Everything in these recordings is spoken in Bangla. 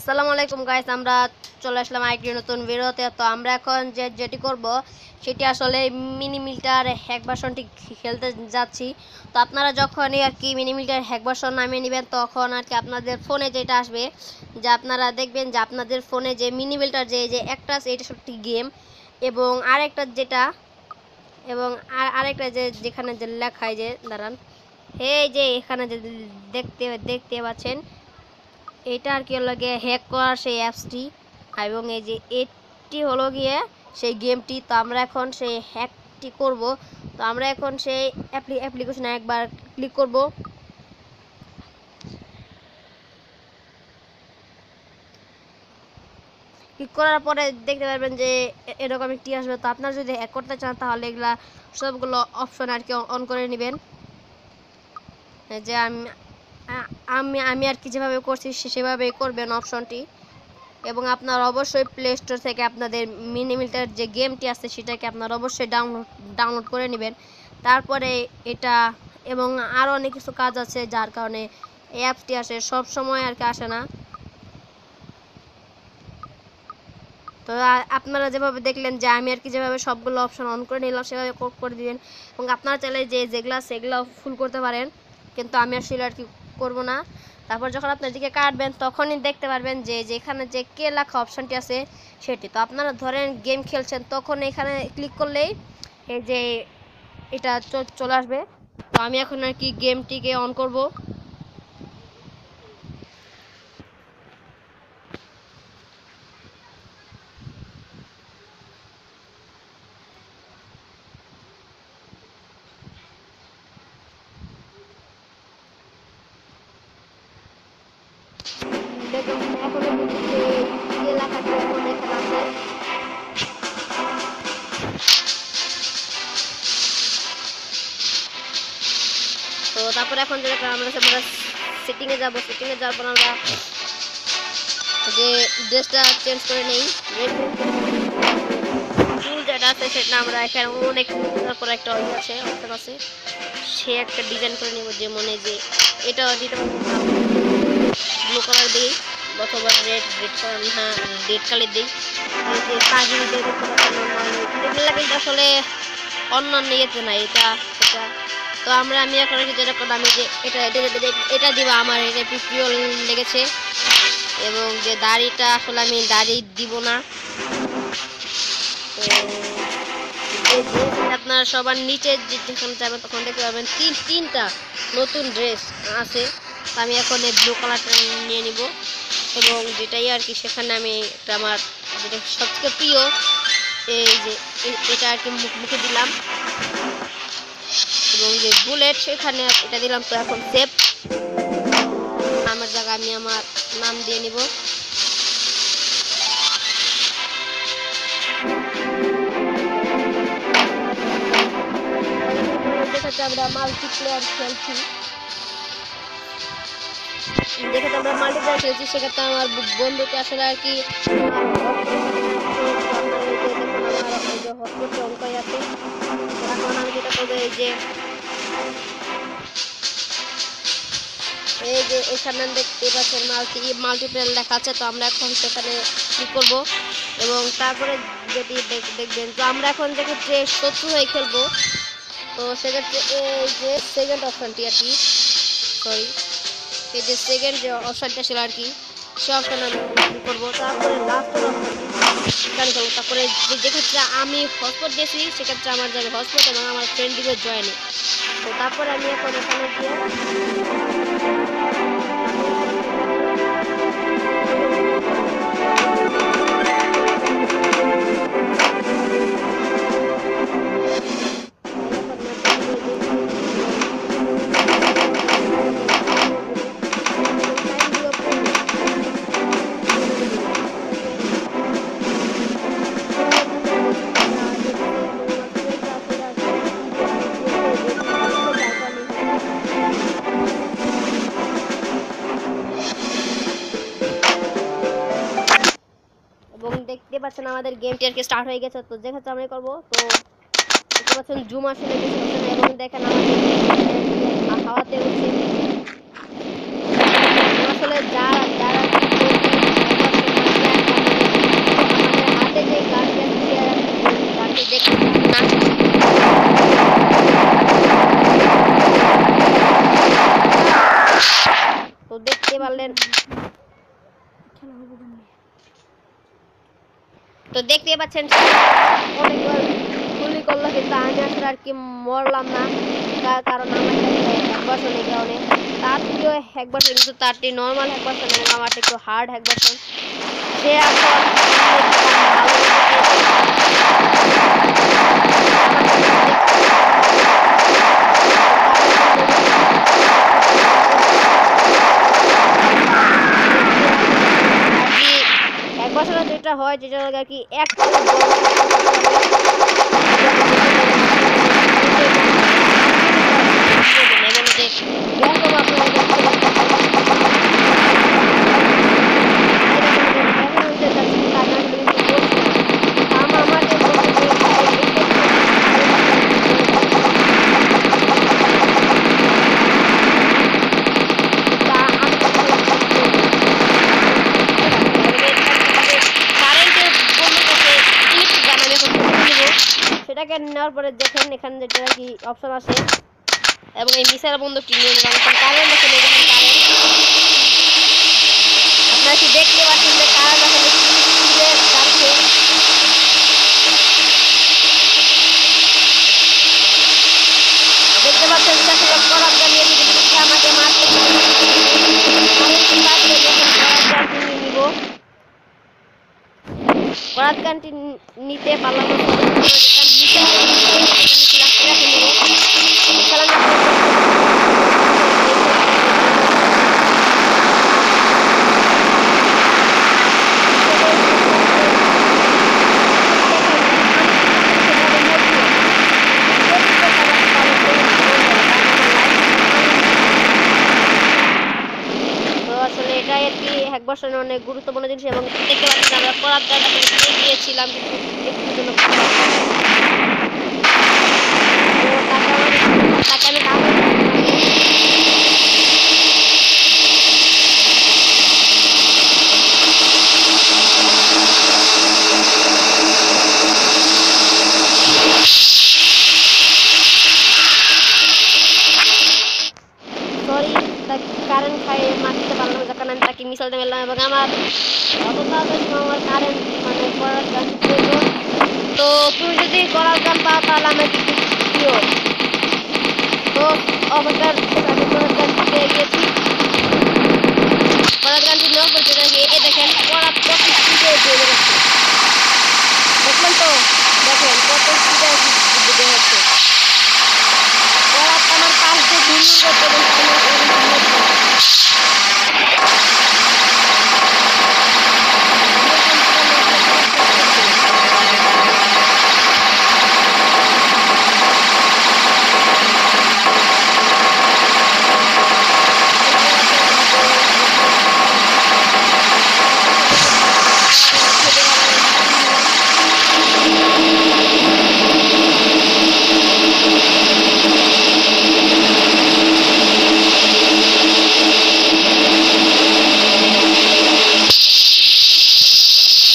আসসালামু আলাইকুম গাইস আমরা চলে আসলাম আরেকটি নতুন ভিডিওতে। তো আমরা এখন যে যেটি করব, সেটি আসলে মিনি মিল্টার হ্যাক ভার্সনটি খেলতে যাচ্ছি। তো আপনারা যখনই আর কি মিনি মিল্টার হ্যাক ভার্সন নামিয়ে নেবেন, তখন আর কি আপনাদের ফোনে যেটা আসবে, যে আপনারা দেখবেন যে আপনাদের ফোনে যে মিনি মিল্টার যে যে একটা এটা সত্যি গেম এবং আরেকটা যেটা, এবং আর আরেকটা যে, যেখানে যে লেখায় যে, দাঁড়ান। এই যে এখানে যে দেখতে দেখতে পাচ্ছেন এটা আর কি হলো গিয়ে হ্যাক করার সেই অ্যাপসটি এবং এই যে এটি হলো গিয়ে সেই গেমটি তো আমরা এখন সেই হ্যাকটি করব। তো আমরা এখন সেই অ্যাপ্লিকেশনে একবার ক্লিক করব। ক্লিক করার পরে দেখতে পারবেন যে এরকম একটি আসবে। তো আপনারা যদি হ্যাক করতে চান, তাহলে এগুলা সবগুলো অপশন আর কি অন করে নেবেন। যে আমি আমি আমি আর কি যেভাবে করছি সে- সেভাবেই করবেন অপশনটি। এবং আপনার অবশ্যই প্লে স্টোর থেকে আপনাদের মিনিমিটার যে গেমটি আছে সেটাকে আপনার অবশ্যই ডাউনলোড ডাউনলোড করে নেবেন। তারপরে এটা এবং আরও অনেক কিছু কাজ আছে যার কারণে এই অ্যাপসটি আসে, সব সময় আর কি আসে না। তো আপনারা যেভাবে দেখলেন যে আমি আর কি যেভাবে সবগুলো অপশন অন করে নিলাম, সেভাবে করে দিবেন। এবং আপনারা চাইলে যে যেগুলো সেগুলো ফুল করতে পারেন। কিন্তু আমি আসলে আর কি করব না। তারপর যখন আপনার দিকে কাটবেন, তখনই দেখতে পারবেন যে যেখানে যে কে লেখা অপশানটি আছে সেটি। তো আপনারা ধরেন গেম খেলছেন, তখন এখানে ক্লিক করলেই এই যে এটা চলে আসবে। তো আমি এখন আর কি গেমটিকে অন করব। তো তারপরে এখন যেটা আমরা আমরা সেটিংয়ে যাব। সেটিংয়ে যাওয়ার পর আমরা যে ড্রেসটা চেঞ্জ করে নেই চুল যেটা আছে সেটা আমরা এখানে অনেক তারপর একটা ইয়ে আছে অপশন আছে। সে একটা ডিজাইন করে নিব যে মনে যে এটা দিতে ব্লু কালার দিই অথবা রেড রেড কালার হ্যাঁ রেড কালার দিই। অন্যান্য এগুলা কিন্তু আসলে অন্যান্য ইয়েতে না এটা এটা। তো আমরা, আমি এখন যেটা করলাম যে এটা এটা দিবা, আমার এটা প্রিয় লেগেছে। এবং যে দাড়িটা আসলে আমি দাড়ি দিব না। আপনারা সবার নিচে যেখানে যাবেন, তখন দেখতে পাবেন তিন, তিনটা নতুন ড্রেস আছে। আমি এখন এই ব্লু কালারটা নিয়ে নিব। এবং যেটাই আর কি সেখানে আমি একটা আমার যেটা সবথেকে প্রিয়, এই যে এটা আর কি মুখ দিলাম। এবং যে বুলেট সেখানে এটা দিলাম, তো এখন সেভ আমার জায়গা আমি আমার নাম দিয়ে নিব। আমরা মাল্টিপ্লেয়ার খেলছি। যেক্ষেত্রে আমরা মাল্টিপ্লেয়ার খেলছি সেক্ষেত্রে আমার বন্ধুকে আসলে আর কি আছে এখন আমি যেটা করব, এই যে এই যে এখানে দেখতে পাচ্ছেন মাল্টি মাল্টিপ্লেয়ার লেখা আছে, তো আমরা এখন সেখানে ক্লিক করব? এবং তারপরে যেটি দেখ- দেখবেন, তো আমরা এখন যেক্ষেত্রে শত্রু হয়ে খেলব, তো সেক্ষেত্রে এই যে সেকেন্ড অপশনটি আর কি সরি এই যে সেকেন্ড যে অপশনটা ছিল আর কি, সে অপশান আমি করব। তারপরে লাস্ট অপশনটি করব তারপরে যেক্ষেত্রে আমি হসপট দিয়েছি সেক্ষেত্রে আমার যাবে হসপট এবং আমার ফ্রেন্ড দিবে জয়েনে তো তারপরে আমি এখন এখানে গিয়ে আমাদের গেমটি আর কি স্টার্ট হয়ে গেছে, তো যেখানে আমি করব, তো দেখতে পাচ্ছেন জুম আসলে কিছু হচ্ছে না এবং দেখেন আমাদের হাওয়াতে হচ্ছে আসলে যারা যারা তো দেখতে পারলেন। পাচ্ছেন, অনেকবার গুলি করল, কিন্তু আমি আসলে আর কি মরলাম না। তার কারণ আমার এক বছর এই কারণে। তার প্রিয় এক বছর কিন্তু তারটি নর্মাল এক বছর এবং আমারটা একটু হার্ড এক বছর সে এখন বছরে যেটা হয় যেটা আর কি এক এবং যে ব্যাকআপ আপনারা দেখতে সেটাকে নেওয়ার পরে দেখেন এখানে যেটা কি অপশন আছে। এবং এই মিসাইল বন্দুকটি নিয়ে নিলাম। Current current. আপনারা কি দেখতে পাচ্ছেন যে কারেন্ট আসলে কি স্পিডে যাচ্ছে দেখতে পাচ্ছেন যে আসলে করাত গান নিয়ে যদি কিছু আমাকে মারতে পারে আমি কি লাগবে যখন করাত গানটি নিয়ে নিব করাত গানটি নিতে পারলাম না যেটা মিসাইল নিয়েছিলাম সেটাকে নিব চালানো তো আসলে এটাই আর কি এক বছরের অনেক গুরুত্বপূর্ণ জিনিস এবং দেখতে পাচ্ছেন আমরা গান গিয়েছিলাম কিন্তু একটু জন্য তো তাকে আমি- তাকে আমি কাগজ সরি কারেন্ট খাই মারতে পারলাম না কারণ আমি তাকে মিসাইল দিয়ে মেরলাম এবং আমার অত তাড়াতাড়ি আমার কারেন্ট মানে করার গান পেয়েছ তো তুমি যদি করার গান পাও তাহলে আমার কিছু প্রিয় তো অবকার আমি করার গান পেয়ে গেছি করার গানটি নেওয়ার পর যেটা গিয়ে এ দেখেন করার কত স্পিডে দিয়ে বেরোচ্ছে দেখলেন তো দেখেন কত স্পিডে বের হচ্ছে করার আমার পাশ দিয়ে ঘুরিয়ে করতে এবং টাইমার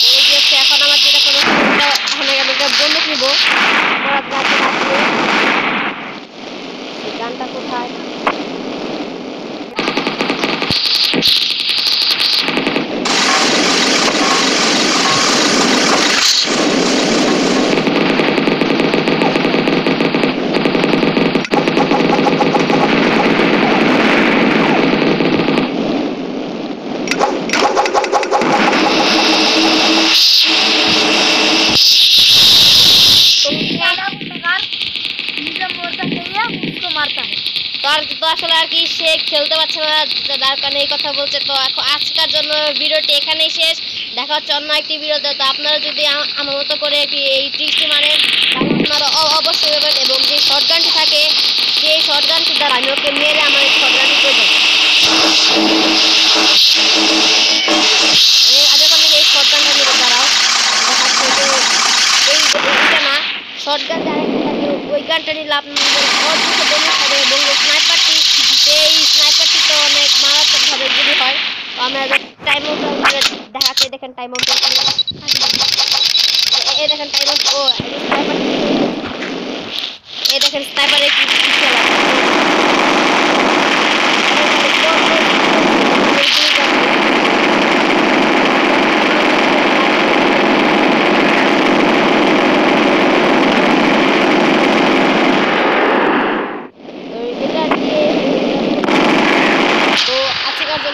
এই যে হচ্ছে এখন আমার যেটা কোনো একটা এখন আমি একটা বন্দুক নিব পরাত গানটা রাখব এই গানটা কোথায় তো আসলে আর কি সে খেলতে পারছে না যার কারণে এই কথা বলছে। তো এখন আজকের জন্য ভিডিওটি এখানেই শেষ। দেখা হচ্ছে অন্য একটি ভিডিওতে। তো আপনারা যদি আমার মতো করে এই ট্রিকটি মানেন তাহলে আপনারা অবশ্যই পাবেন এবং যে শর্ট গানটি থাকে, সেই শর্ট গানটি দ্বারা আমি ওকে মেরে আমার এই শর্ট গানটি প্রয়োজন আমি আগে এই শর্ট গানটা দাঁড়াও। দেখাচ্ছে যে এই এইটা না শর্ট গান আরেকটা ওই গানটা নিলে আপনাদের অদ্ভুত ড্যামেজ হবে এবং স্নাইপারটি সেই স্নাইপারটি তো অনেক মারাত্মকভাবে গুলি হয় তো আমরা টাইম আউট দেখাচ্ছে, দেখেন টাইম আউট এই দেখেন টাইম স্নাইপার এই দেখেন স্নাইপারের কি কি খেলা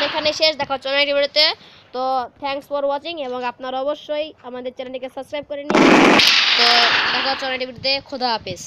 এখানে শেষ দেখা হচ্ছে অনেক ভিডিওতে তো থ্যাংকস ফর ওয়াচিং এবং আপনারা অবশ্যই আমাদের চ্যানেলটিকে সাবস্ক্রাইব করে নিন। তো দেখা হচ্ছে অনেক ভিডিওতে খোদা হাফেজ।